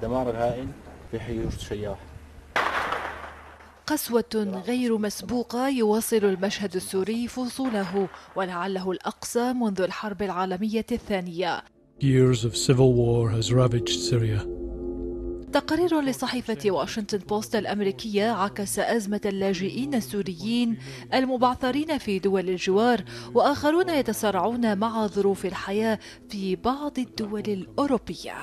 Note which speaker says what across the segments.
Speaker 1: الدمار الهائل في حيوش شياح
Speaker 2: قسوة غير مسبوقة يواصل المشهد السوري فصوله ولعله الأقصى منذ الحرب العالمية الثانية.
Speaker 3: Years of civil war has ravaged Syria.
Speaker 2: تقرير لصحيفة واشنطن بوست الأمريكية عكس أزمة اللاجئين السوريين المبعثرين في دول الجوار وآخرون يتصارعون مع ظروف الحياة في بعض الدول الأوروبية.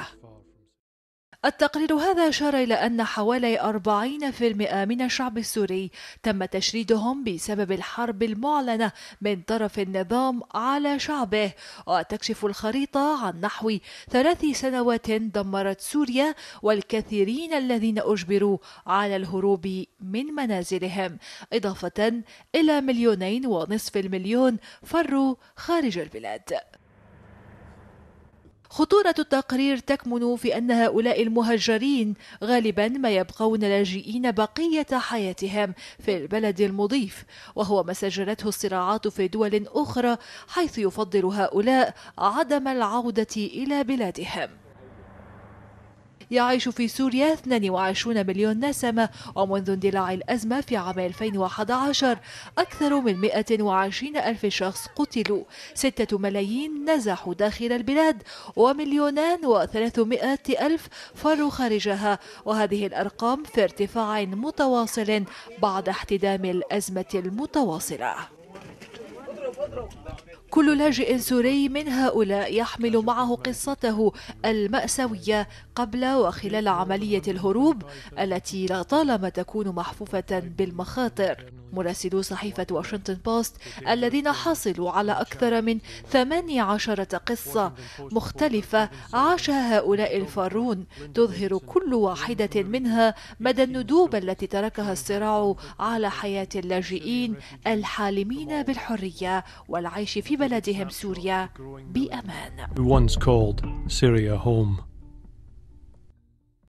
Speaker 2: التقرير هذا أشار إلى أن حوالي 40% من الشعب السوري تم تشريدهم بسبب الحرب المعلنة من طرف النظام على شعبه وتكشف الخريطة عن نحو ثلاث سنوات دمرت سوريا والكثيرين الذين أجبروا على الهروب من منازلهم إضافة إلى مليونين ونصف المليون فروا خارج البلاد. خطورة التقرير تكمن في أن هؤلاء المهجرين غالبا ما يبقون لاجئين بقية حياتهم في البلد المضيف وهو ما سجلته الصراعات في دول أخرى حيث يفضل هؤلاء عدم العودة إلى بلادهم. يعيش في سوريا 22 مليون نسمة ومنذ اندلاع الأزمة في عام 2011 أكثر من 120 ألف شخص قتلوا. 6 ملايين نزحوا داخل البلاد ومليونان وثلاثمائة ألف فروا خارجها. وهذه الأرقام في ارتفاع متواصل بعد احتدام الأزمة المتواصلة. كل لاجئ سوري من هؤلاء يحمل معه قصته المأساوية قبل وخلال عملية الهروب التي لطالما تكون محفوفة بالمخاطر. مراسلو صحيفة واشنطن بوست الذين حصلوا على أكثر من 18 قصة مختلفة عاشها هؤلاء الفارون تظهر كل واحدة منها مدى الندوب التي تركها الصراع على حياة اللاجئين الحالمين بالحرية والعيش في بلدهم سوريا بأمان.